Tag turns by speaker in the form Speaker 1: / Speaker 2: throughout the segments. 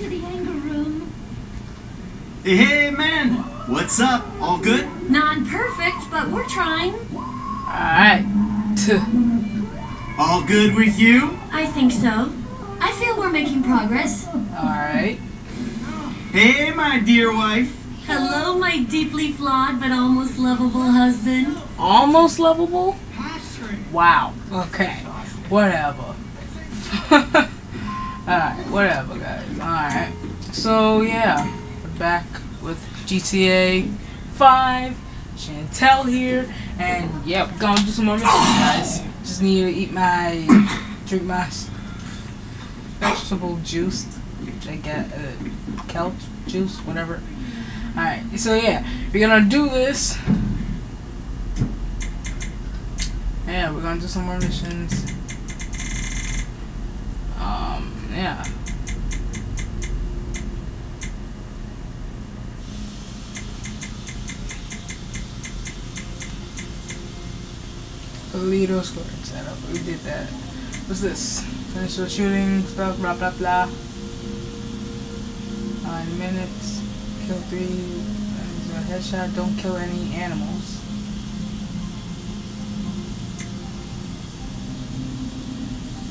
Speaker 1: to the anger room.
Speaker 2: Hey, man. What's up? All good?
Speaker 1: Non-perfect, but we're trying.
Speaker 3: Alright.
Speaker 2: All good with you?
Speaker 1: I think so. I feel we're making progress.
Speaker 3: Alright.
Speaker 2: Hey, my dear wife.
Speaker 1: Hello, my deeply flawed but almost lovable husband.
Speaker 3: Almost lovable? Wow. Okay. Whatever. Alright, whatever, guys. Alright. So, yeah. We're back with GTA 5. Shantel here. And, yep, gonna do some more missions, guys. Just need to eat my. drink my vegetable juice. I get uh, kelp juice, whatever. Alright, so yeah, we're gonna do this. Yeah, we're gonna do some more missions. Um, yeah. Toledo scoring setup. We did that. What's this? Finish the shooting stuff, blah blah blah. Nine minutes. Kill three. Headshot. Don't kill any animals.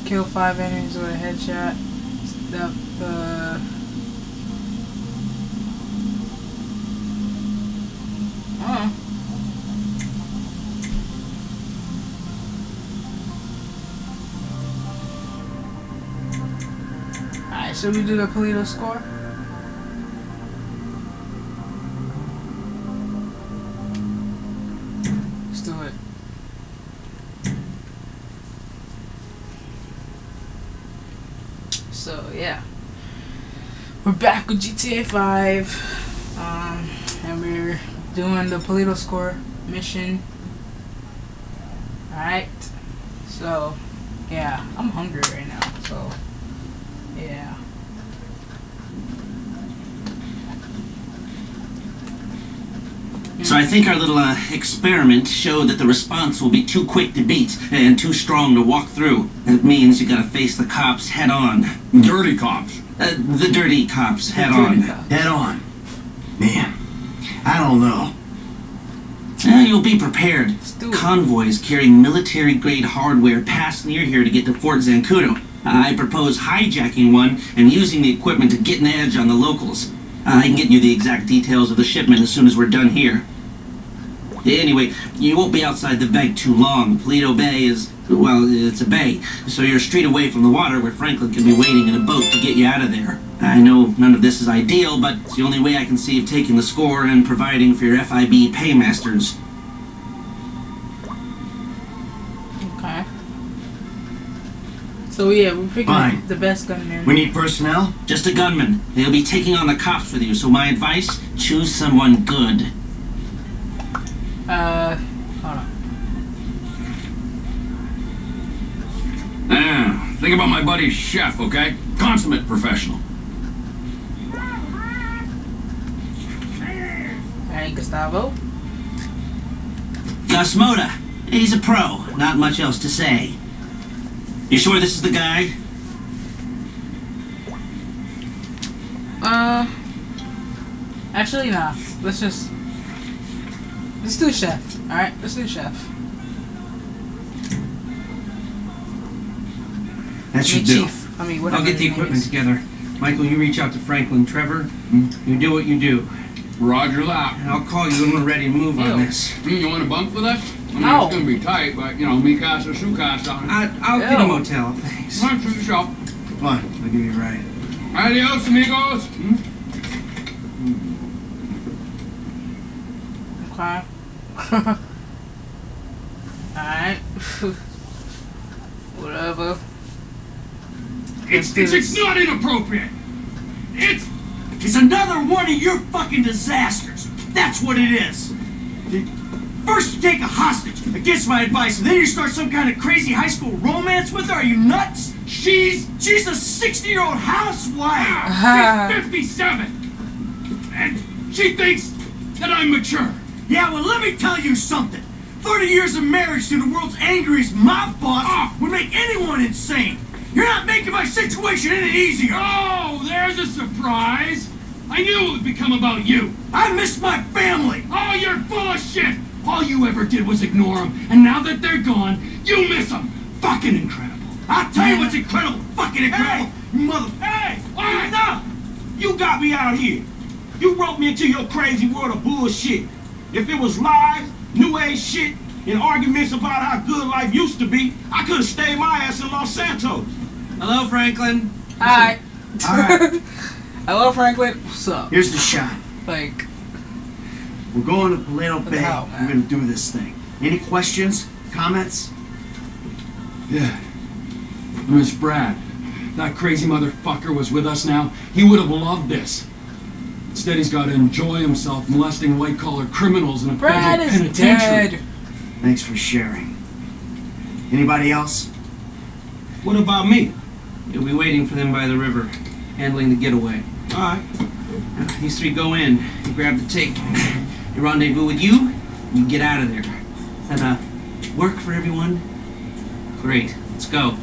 Speaker 3: Kill five enemies with a headshot. Stop the. Oh. Mm. Alright, should we do the Paleto score? We're back with GTA 5, um, and we're doing the Paleto score mission. All right, so yeah, I'm hungry right now, so yeah.
Speaker 4: So I think our little uh, experiment showed that the response will be too quick to beat and too strong to walk through. It means you gotta face the cops head on.
Speaker 5: Dirty cops.
Speaker 4: Uh, the dirty cops head
Speaker 3: Dirty
Speaker 4: on.
Speaker 3: cops.
Speaker 2: Head on. Man, I don't know.
Speaker 4: Uh, you'll be prepared.
Speaker 3: Let's do it.
Speaker 4: Convoys carrying military-grade hardware pass near here to get to Fort Zancudo. I propose hijacking one and using the equipment to get an edge on the locals. Uh, I can get you the exact details of the shipment as soon as we're done here. Anyway, you won't be outside the bank too long. Paleto Bay is, well, it's a bay, so you're a street away from the water where Franklin can be waiting in a boat to get you out of there. I know none of this is ideal, but it's the only way I can see of taking the score and providing for your FIB paymasters.
Speaker 3: Okay. So yeah, we're picking
Speaker 2: Fine.
Speaker 3: the best gunman.
Speaker 2: We need personnel?
Speaker 4: Just a gunman. They'll be taking on the cops with you, so my advice, choose someone good.
Speaker 3: Uh, hold on.
Speaker 5: Ah, think about my buddy Chef, okay? Consummate professional.
Speaker 3: Hey, Gustavo.
Speaker 4: Gus Mota. He's a pro. Not much else to say. You sure this is the guy?
Speaker 3: Uh, actually, nah. Let's just let's do chef. All right, let's do chef.
Speaker 2: That
Speaker 3: I
Speaker 2: should do.
Speaker 3: chief. I mean, whatever.
Speaker 6: I'll get the equipment
Speaker 3: is.
Speaker 6: together. Michael, you reach out to Franklin. Trevor, you do what you do.
Speaker 5: Roger that.
Speaker 6: And I'll call you when we're ready to move on this.
Speaker 5: Mm, you want to bunk with us? I mean,
Speaker 3: No.
Speaker 5: it's gonna be tight, but you know, me casa, su casa.
Speaker 6: I, I'll get a motel. Thanks.
Speaker 5: Come on, shoot yourself.
Speaker 2: Come on, I'll give you a ride.
Speaker 5: Adios, amigos. Hmm?
Speaker 3: Okay. Alright. Whatever.
Speaker 5: It's, it's, it's not inappropriate. It's
Speaker 2: It's another one of your fucking disasters. That's what it is. First you take a hostage against my advice, and then you start some kind of crazy high school romance with her. Are you nuts? She's she's a 60-year-old housewife.
Speaker 5: she's 57, and she thinks that I'm mature.
Speaker 2: Yeah, well, let me tell you something. 30 years of marriage to the world's angriest mob boss
Speaker 5: Ah.
Speaker 2: would make anyone insane. You're not making my situation any easier.
Speaker 5: Oh, there's a surprise. I knew it would become about you.
Speaker 2: I miss my family.
Speaker 5: Oh, you're full of shit. All you ever did was ignore them, and now that they're gone, you miss them. Fucking incredible.
Speaker 2: I'll tell you what's incredible. Fucking incredible. You mother.
Speaker 5: Hey, all right.
Speaker 7: Enough! You got me out here. You roped me into your crazy world of bullshit. If it was lies, new age shit, and arguments about how good life used to be, I could have stayed my ass in Los Santos.
Speaker 6: Hello, Franklin.
Speaker 3: Hi.
Speaker 2: All right.
Speaker 3: Hello, Franklin. What's up?
Speaker 2: Here's the shot.
Speaker 3: Like,
Speaker 2: We're going to Paleto
Speaker 3: the
Speaker 2: Bay.
Speaker 3: hell,
Speaker 2: We're gonna do this thing. Any questions? Comments?
Speaker 5: Yeah. Miss Brad. That crazy motherfucker was with us now. He would have loved this. Instead, he's got to enjoy himself molesting white collar criminals in a
Speaker 3: Brad
Speaker 5: federal
Speaker 3: is
Speaker 5: penitentiary.
Speaker 3: dead.
Speaker 2: Thanks for sharing. Anybody else?
Speaker 7: What about me?
Speaker 6: You'll be waiting for them by the river, handling the getaway.
Speaker 7: All right.
Speaker 6: Now, these three go in. You grab the take. You rendezvous with you. You get out of there. Does that uh, work for everyone? Great. Let's go.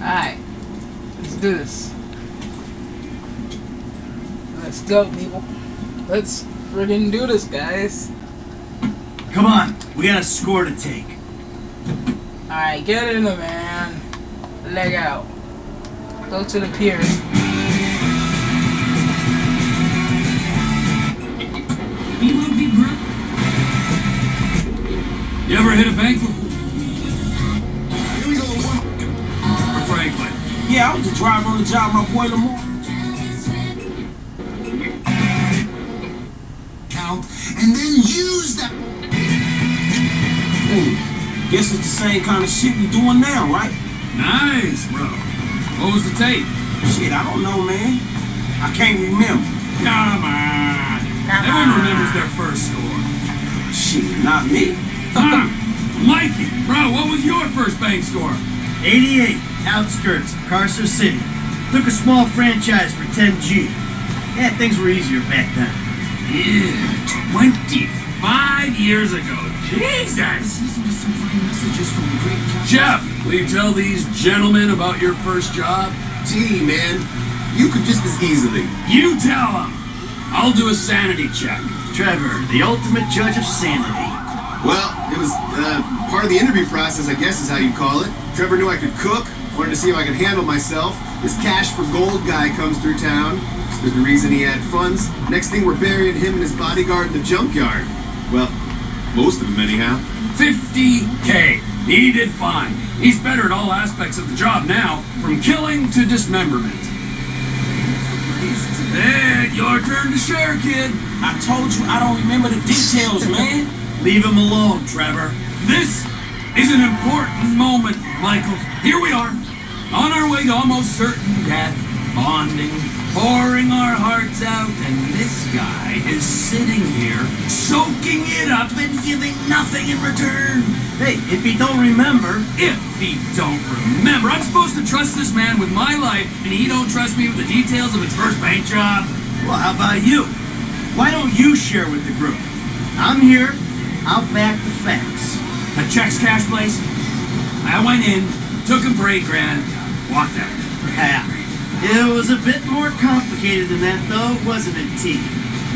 Speaker 3: Alright. Let's do this. Let's go, people. Let's friggin' do this, guys.
Speaker 2: Come on. We got a score to take.
Speaker 3: Alright, get in the van. Leg out. Go to the pier.
Speaker 1: We will be broke.
Speaker 5: You ever hit a bank before? For Franklin.
Speaker 7: Yeah, I was the driver on the job, my boy Lamar.
Speaker 8: And then use that.
Speaker 7: Hmm. Guess it's the same kind of shit we doing now, right?
Speaker 5: Nice, bro. What was the tape?
Speaker 7: Shit, I don't know, man. I can't remember.
Speaker 5: Come on. Everyone remembers their first score.
Speaker 7: Shit, not me.
Speaker 5: Huh. Mikey, bro, what was your first bank score?
Speaker 2: 88, outskirts of Carcer City. Took a small franchise for 10G. Yeah, things were easier back then.
Speaker 5: Yeah, 25 years ago. Jesus! Jeff, will you tell these gentlemen about your first job?
Speaker 8: Gee, man, you could just as easily.
Speaker 5: You tell them. I'll do a sanity check.
Speaker 2: Trevor, the ultimate judge of sanity.
Speaker 8: Well, it was uh, part of the interview process, I guess is how you call it. Trevor knew I could cook, wanted to see if I could handle myself. This cash for gold guy comes through town. Stood the reason he had funds. Next thing, we're burying him and his bodyguard in the junkyard. Well, most of them, anyhow.
Speaker 5: 50K. He did fine. He's better at all aspects of the job now, from killing to dismemberment. Ed, your turn to share, kid.
Speaker 7: I told you I don't remember the details, man.
Speaker 2: Leave him alone, Trevor.
Speaker 5: This is an important moment, Michael. Here we are, on our way to almost certain death, bonding, pouring our hearts out, and this guy is sitting here, soaking it up and giving nothing in return.
Speaker 2: Hey, if you don't remember,
Speaker 5: If he don't remember, I'm supposed to trust this man with my life, and he don't trust me with the details of his first bank job.
Speaker 2: well, how about you? Why don't you share with the group? I'm here. I'll back the facts.
Speaker 5: The checks cash place. I went in, took him for eight grand, walked out.
Speaker 2: Yeah. It was a bit more complicated than that, though, wasn't it, T?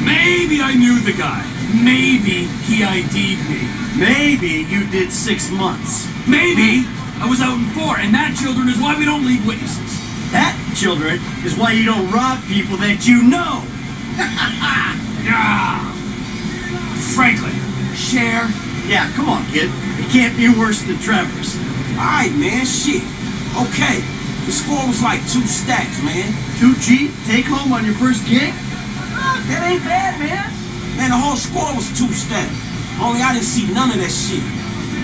Speaker 5: Maybe I knew the guy. Maybe he ID'd me.
Speaker 2: Maybe you did six months.
Speaker 5: Maybe I was out in four, and that, children, is why we don't leave witnesses.
Speaker 2: That, children, is why you don't rob people that you know.
Speaker 5: Ah. Franklin, share.
Speaker 2: Yeah, come on, kid. It can't be worse than Trevor's.
Speaker 7: Alright, man, shit. Okay, the score was like two stacks, man.
Speaker 2: 2G, take home on your first gig? That ain't bad, man.
Speaker 7: Man, the whole score was two stacks. Only I didn't see none of that shit.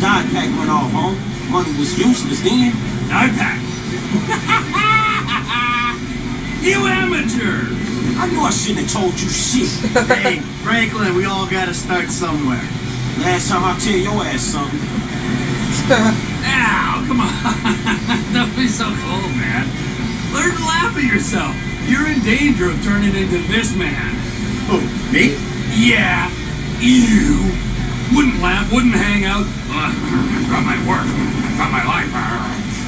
Speaker 7: Dime pack went off, home. Money was useless then.
Speaker 5: iPad. you amateur.
Speaker 7: I knew I shouldn't have told you shit.
Speaker 2: hey, Franklin, we all gotta start somewhere.
Speaker 7: Last time I tell your ass something.
Speaker 5: Now, come on. Don't be so cold, man. Learn to laugh at yourself. You're in danger of turning into this man.
Speaker 2: Who, me?
Speaker 5: Yeah, you. Wouldn't laugh, wouldn't hang out. Uh, I've got my work, I've got my life.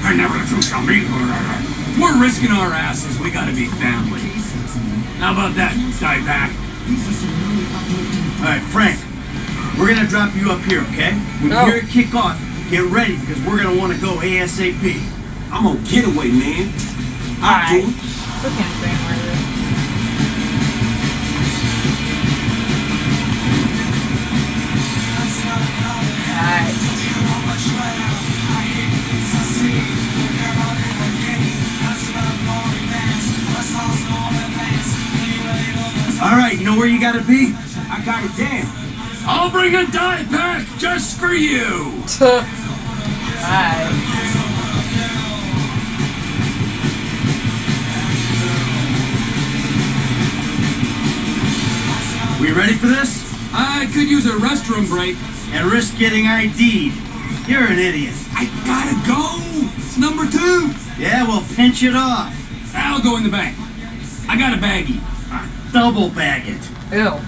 Speaker 5: and never the two shall meet. If we're risking our asses, we gotta be family. How about that, die back?
Speaker 2: All right, Frank. We're gonna drop you up here, okay? When
Speaker 3: No.
Speaker 2: you hear it kick off, get ready because we're gonna want to go ASAP.
Speaker 7: I'm on getaway, man.
Speaker 3: Freaking fan murder. Alright.
Speaker 2: All right, you know where you gotta be? I got it down.
Speaker 5: I'll bring a dye pack just for you.
Speaker 3: Alright.
Speaker 2: We ready for this?
Speaker 5: I could use a restroom break.
Speaker 2: And risk getting ID'd. You're an idiot.
Speaker 5: I gotta go. It's number two.
Speaker 2: Yeah, well, pinch it off.
Speaker 5: I'll go in the bank. I got a baggie.
Speaker 2: Double bag it.
Speaker 3: Ew.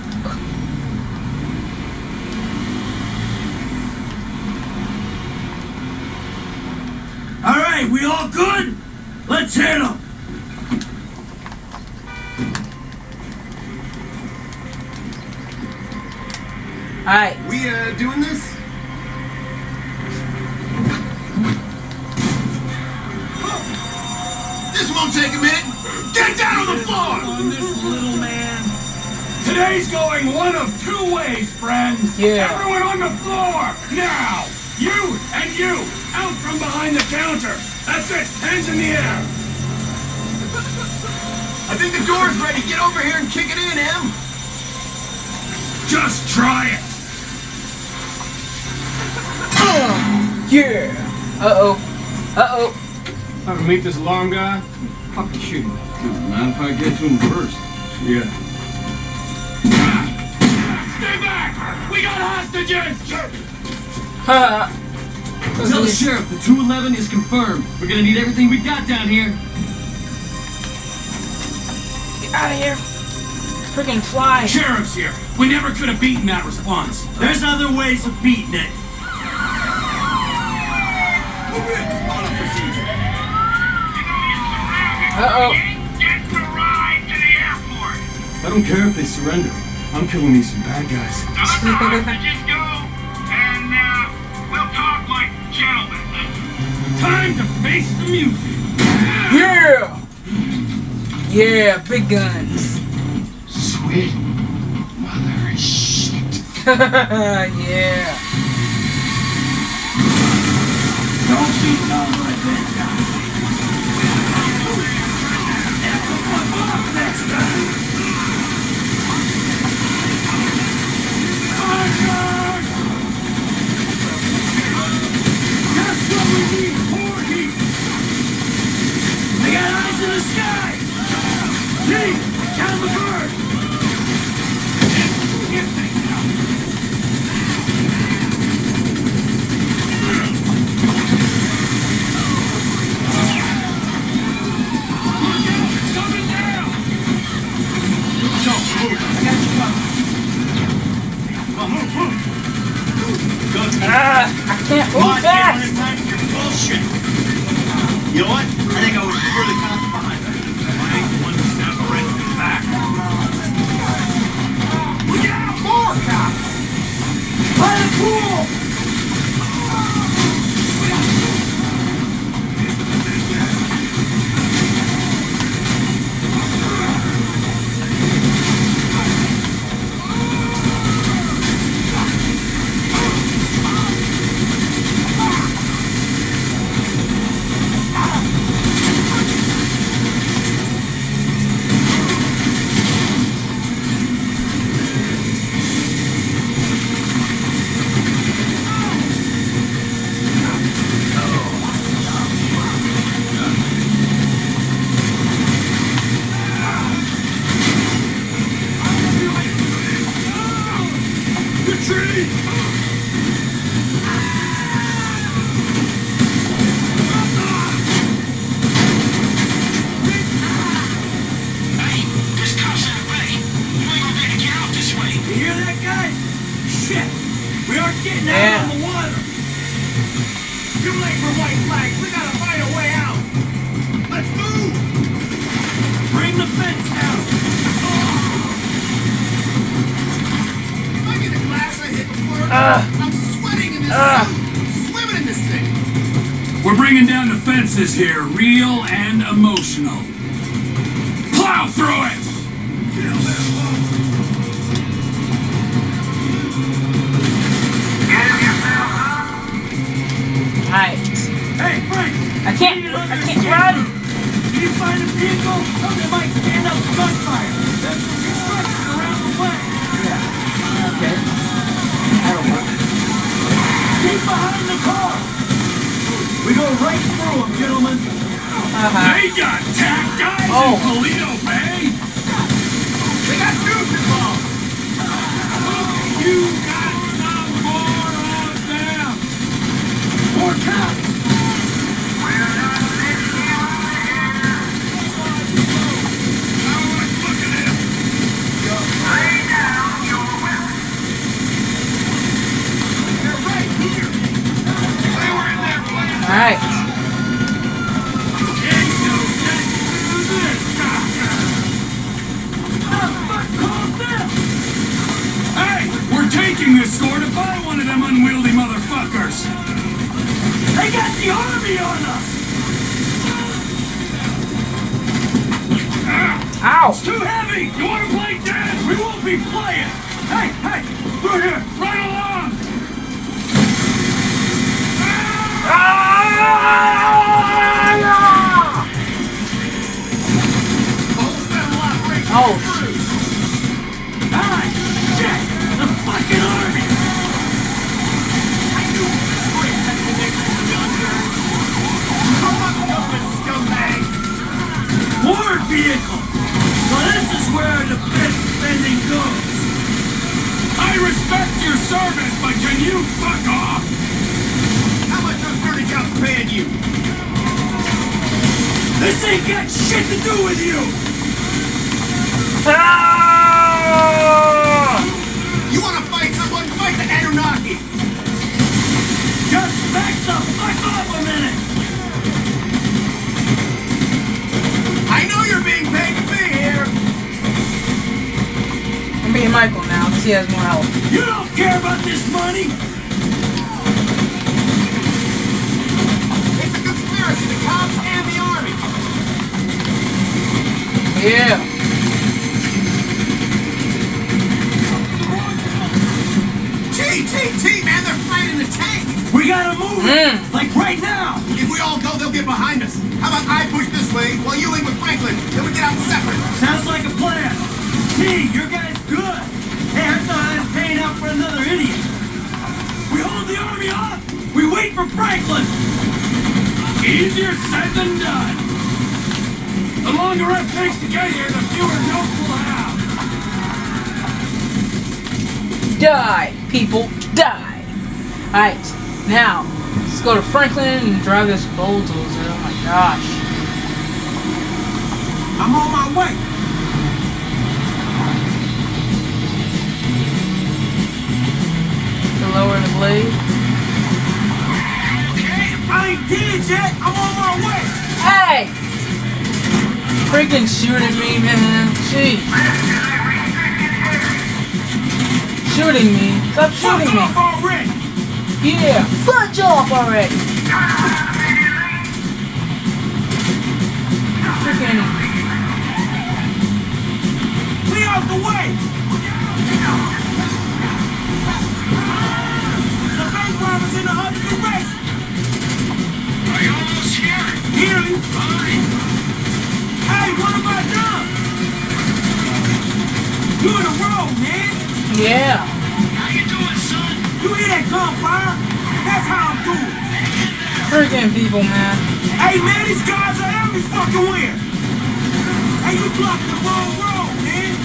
Speaker 2: All right, we all good? Let's hit hit 'em.
Speaker 3: Alright.
Speaker 8: We uh doing this? This won't take a minute. Get down on the floor!
Speaker 5: On this little man. Today's going one of two ways, friends.
Speaker 3: Yeah.
Speaker 5: Everyone on the floor now. You and you out from behind the counter. That's it. Hands in the air.
Speaker 8: I think the door's ready. Get over here and kick it in, Em.
Speaker 5: Just try it.
Speaker 3: Yeah. Uh oh. Uh oh.
Speaker 9: I'm gonna meet this alarm guy? Fucking shoot him.
Speaker 7: Mind if I get to him first?
Speaker 9: Yeah.
Speaker 5: Stay back. We got hostages.
Speaker 3: Ha.
Speaker 6: Tell the sheriff the 211 is confirmed. We're gonna need everything we got down here.
Speaker 3: Get out of here. Freaking fly.
Speaker 5: Sheriff's here. We never could have beaten that response.
Speaker 2: There's other ways of beating it.
Speaker 8: Move in. On a procedure.
Speaker 3: Uh oh.
Speaker 5: Get the ride to the airport.
Speaker 9: I don't care if they surrender. I'm killing these bad guys.
Speaker 5: Time to face the music.
Speaker 3: Yeah. Yeah. Big guns.
Speaker 7: Sweet mother of shit.
Speaker 3: yeah.
Speaker 2: Don't be dumb like that guy.
Speaker 3: Number
Speaker 2: one, too late for white
Speaker 5: flags. We gotta find a
Speaker 2: way out. Let's move. Bring the fence down. Oh. If I get a glass,
Speaker 3: I
Speaker 2: hit the floor. Uh, I'm sweating in this. Uh, swimming in this thing.
Speaker 5: We're bringing down the fences here, real and emotional.
Speaker 3: Alright.
Speaker 2: Hey, Frank!
Speaker 3: I can't, I can't run!
Speaker 2: Can you find a vehicle? Something might stand up to gunfire. There's some construction around the way. Yeah.
Speaker 3: Okay. That'll work.
Speaker 2: Keep behind the car. We go right through them, gentlemen.
Speaker 3: Uh-huh.
Speaker 5: They got tap guys
Speaker 3: Oh.
Speaker 5: in Paleto Bay!
Speaker 2: Vehicle. So this is where the best spending goes.
Speaker 5: I respect your service, but can you fuck off?
Speaker 7: How much those dirty cops paying you?
Speaker 2: This ain't got shit to do with you. Ah!
Speaker 7: You wanna fight someone? Fight the Anunnaki!
Speaker 2: Just back the fuck off a minute.
Speaker 3: Because he has more health.
Speaker 2: You don't care about this money.
Speaker 7: It's a conspiracy, the cops and the army!
Speaker 3: Yeah.
Speaker 7: T, T, T, man, they're fighting the tank!
Speaker 2: We gotta move
Speaker 3: Mm.
Speaker 2: Like right now.
Speaker 7: If we all go, they'll get behind us. How about I push this way while you link with Franklin, then we get out separate?
Speaker 2: Sounds like a plan. T, your guy's good. I thought paying out for another idiot. We hold the army off. We wait for Franklin.
Speaker 5: Easier said than done. The longer it takes to get here, the fewer notes we'll have.
Speaker 3: Die, people, die. Alright, now, let's go to Franklin and drive this bulldozer. Oh my gosh.
Speaker 2: I'm on my way.
Speaker 3: To lower.
Speaker 2: I ain't dead yet. I'm on my way.
Speaker 3: Hey! Freaking shooting me, man. Jeez. Shooting me. Stop
Speaker 2: Fuck
Speaker 3: shooting me.
Speaker 2: off already.
Speaker 3: Yeah. Fudge off already. Yeah.
Speaker 5: How you doing, son?
Speaker 2: You hear that gunfire? That's how I'm doing.
Speaker 3: Freaking people, man.
Speaker 2: Hey, man, these guys are every fucking where. Hey, you blocked the wrong road, man.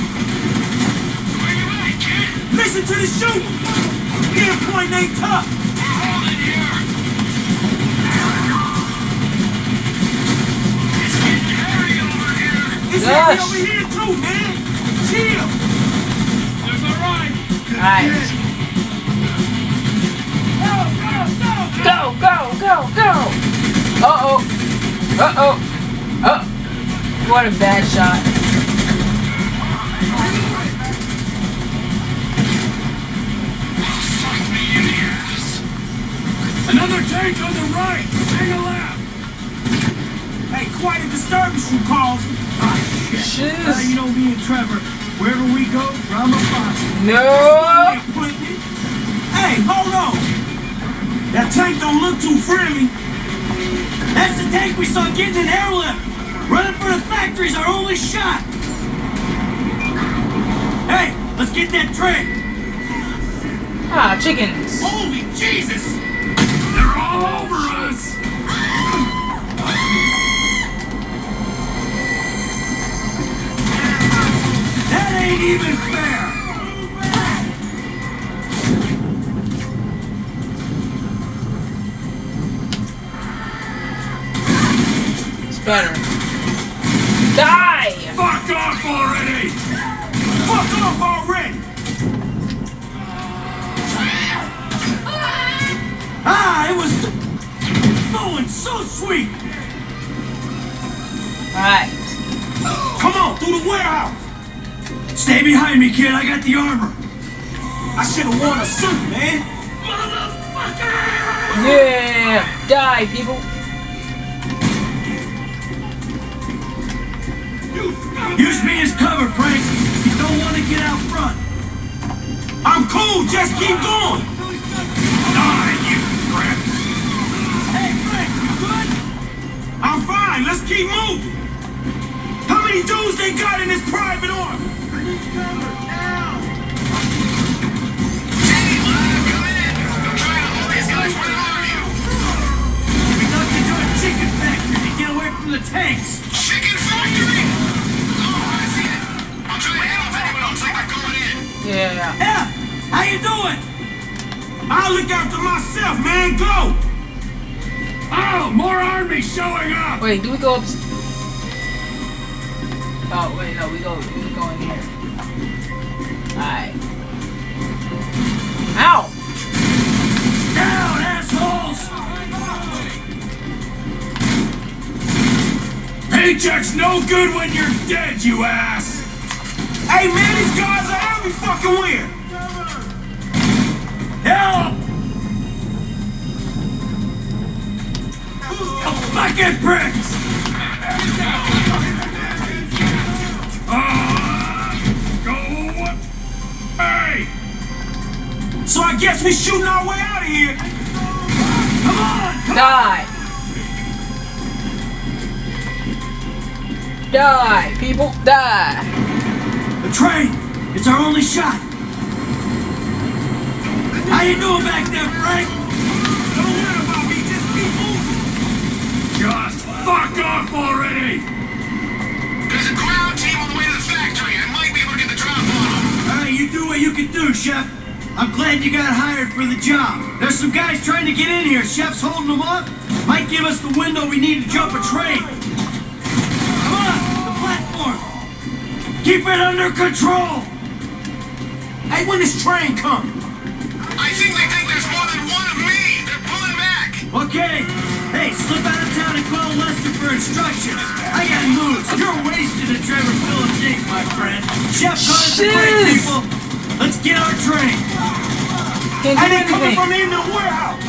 Speaker 5: Where you at, kid?
Speaker 2: Listen to the shooting. Point ain't tough.
Speaker 5: We're holding here. It's
Speaker 3: Gosh.
Speaker 2: over here too, man. Chill.
Speaker 5: There's a right.
Speaker 3: Alright.
Speaker 2: Go, go, go.
Speaker 3: Go, go, go, go! Uh oh. Uh oh. Oh. What a bad shot.
Speaker 5: Fuck me in the ass. Another tank on the right. Hang a left.
Speaker 7: disturbance you caused. Shit. Now you know me and Trevor. Wherever we go, drama follows.
Speaker 3: No.
Speaker 7: Hey, hold on. That tank don't look too friendly.
Speaker 2: That's the tank we saw getting an airlift. Running for the factory's our only shot. Hey, let's get that train.
Speaker 3: Ah, chickens.
Speaker 5: Holy Jesus! They're all over us!
Speaker 7: Ain't even fair.
Speaker 3: It's better. Die.
Speaker 5: Fuck off already!
Speaker 7: Fuck off already.
Speaker 2: Ah, it was going so sweet.
Speaker 3: Alright.
Speaker 7: Come on, through the warehouse.
Speaker 2: Stay behind me, kid. I got the armor.
Speaker 7: I should have worn a suit, man.
Speaker 3: Yeah. Die, people.
Speaker 2: Use me as cover, Frank. You don't want to get out front.
Speaker 7: I'm cool, just keep going.
Speaker 5: Die, you crap!
Speaker 2: Hey, Frank, you good?
Speaker 7: I'm fine, let's keep moving. How many dudes they got in this private army?
Speaker 2: We ducked into a chicken factory get away from the tanks.
Speaker 8: Chicken factory? Oh, I see it. I'll try to handle anyone looks like they're going in.
Speaker 3: Yeah.
Speaker 2: Yeah, how you doing?
Speaker 7: I'll look after myself, man. Go.
Speaker 5: Oh, more army showing up!
Speaker 3: Wait, do we go up? Oh wait, no, we go. We go in here. Alright. Ow!
Speaker 2: Down, assholes!
Speaker 5: Paycheck's no good when you're dead, you ass!
Speaker 7: Hey, man, these guys are every fucking where.
Speaker 2: Help! Oh, Fucking pricks!
Speaker 7: So I guess we shooting our way out of here.
Speaker 2: Come on!
Speaker 3: Die! Die, people, die!
Speaker 2: The train! It's our only shot! How you doing back there, Frank?
Speaker 7: Don't worry about me, just keep moving.
Speaker 5: Just fuck off already!
Speaker 8: There's a ground team on the way to the factory. I might be able to get the drop on them.
Speaker 2: Alright, you do what you can do, Chef. I'm glad you got hired for the job. There's some guys trying to get in here. Chef's holding them off. Might give us the window we need to jump a train. Come on, the platform. Keep it under control.
Speaker 7: Hey, when this train come?
Speaker 8: I think they think there's more than one of me. They're pulling back.
Speaker 2: Okay. Hey, slip out of town and call Lester for instructions. I got moves. You're wasting a Trevor Philips Inc., my friend. Chef got us a break,
Speaker 3: Shiz.
Speaker 2: people. Let's get our train.
Speaker 3: Can't
Speaker 7: Hey,
Speaker 3: do
Speaker 7: they coming from into the warehouse.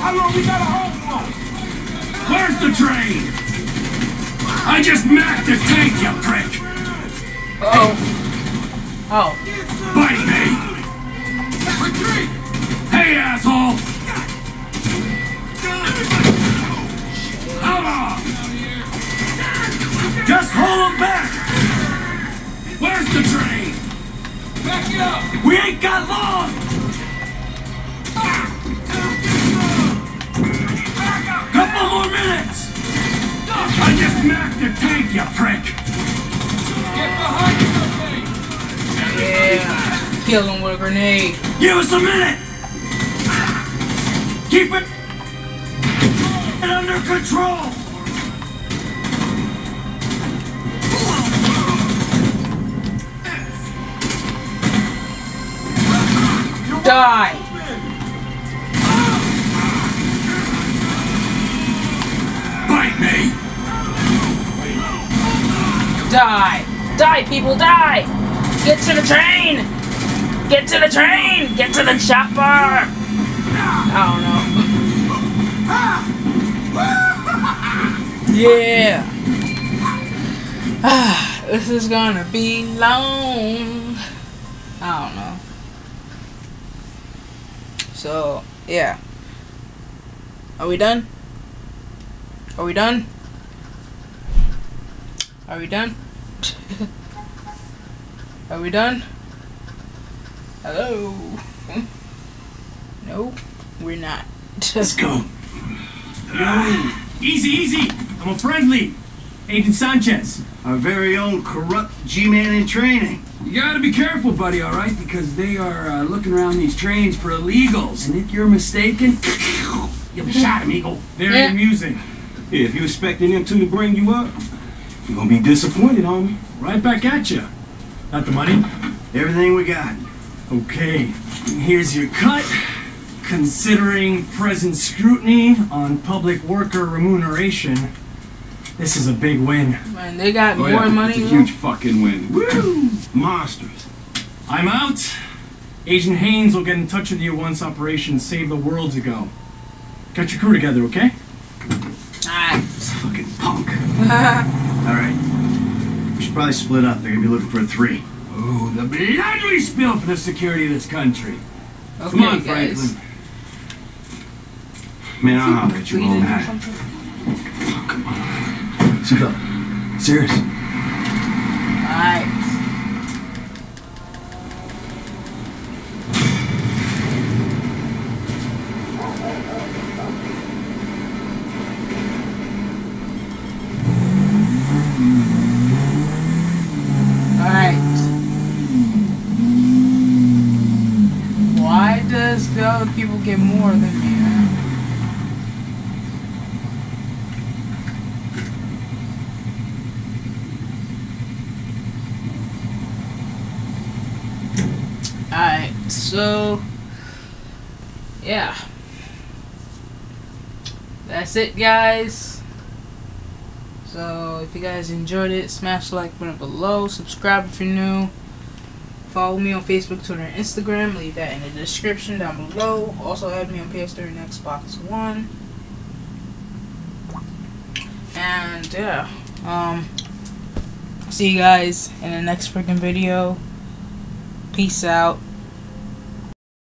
Speaker 7: How long we gotta hold for?
Speaker 5: Where's the train? I just macked the tank, you prick!
Speaker 3: Oh. Oh.
Speaker 5: Bite me! Retreat. Hey, asshole!
Speaker 2: Just hold them back.
Speaker 5: Where's the train?
Speaker 2: Back it up. We ain't got long. Couple more minutes.
Speaker 5: I just macked the tank, you prick!
Speaker 3: Yeah. Kill him with a grenade.
Speaker 2: Give us a minute. Keep it under control.
Speaker 3: Die!
Speaker 5: Bite me!
Speaker 3: Die! Die, people, die! Get to the train! Get to the train! Get to the chopper! I don't know. yeah. Ah, this is gonna be long. I don't know. So, yeah. Are we done? Are we done? Are we done? Are we done? Hello? no, we're not.
Speaker 9: Let's go. Easy, easy. I'm a friendly. Agent Sanchez. Our very own corrupt G-man in training.
Speaker 5: You gotta be careful, buddy, alright? Because they are uh, looking around these trains for illegals. And if you're mistaken, you'll be shot, amigo.
Speaker 9: Very
Speaker 3: Yeah.
Speaker 9: amusing.
Speaker 7: Yeah, if you expecting them two to bring you up, you're gonna be disappointed, homie.
Speaker 9: Right back at you. Got the money?
Speaker 2: Everything we got.
Speaker 9: Okay. Here's your cut. Considering present scrutiny on public worker remuneration, this is a big win.
Speaker 3: Man, they got
Speaker 7: Oh,
Speaker 3: more
Speaker 7: yeah,
Speaker 3: money.
Speaker 7: It's a huge fucking win. Woo! Monsters.
Speaker 9: I'm out. Agent Haines will get in touch with you once Operation Save the World's ago. Got your crew together, okay?
Speaker 3: Alright.
Speaker 2: Fucking punk. All right. We should probably split up. They're gonna be looking for a three.
Speaker 5: Ooh, the blood we spill for the security of this country.
Speaker 3: Okay,
Speaker 5: Come on,
Speaker 3: guys.
Speaker 5: Franklin.
Speaker 7: Man, I'll holler at you,
Speaker 3: Bleeding
Speaker 7: homie.
Speaker 10: Up. Serious.
Speaker 3: Alright. Why does the people get more than me? man? Alright, so yeah. That's it guys. So if you guys enjoyed it, smash the like button below, subscribe if you're new. Follow me on Facebook, Twitter, and Instagram. Leave that in the description down below. Also add me on PS3 and Xbox One. And yeah. Um see you guys in the next freaking video. Peace out.